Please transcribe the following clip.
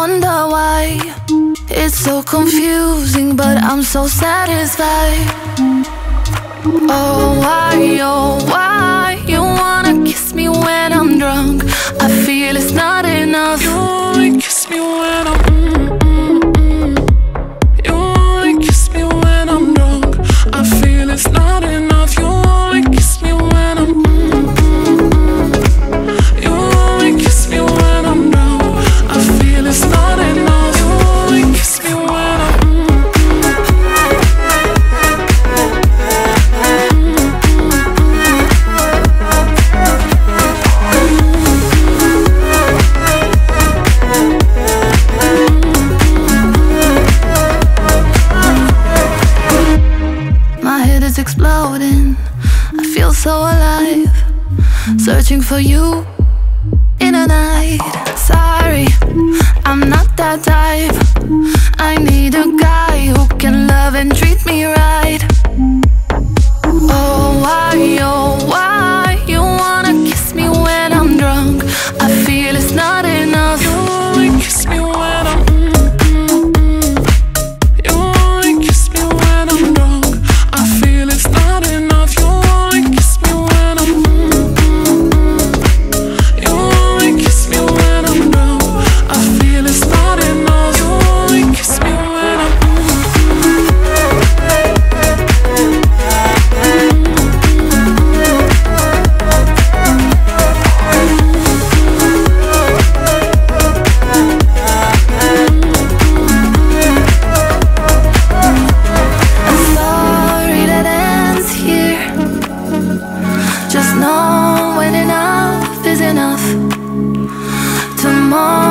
wonder why. It's so confusing, but I'm so satisfied. Oh. is exploding. I feel so alive, searching for you in the night. Sorry, I'm not that type. I need a guy who can love and treat me right. enough. Tomorrow.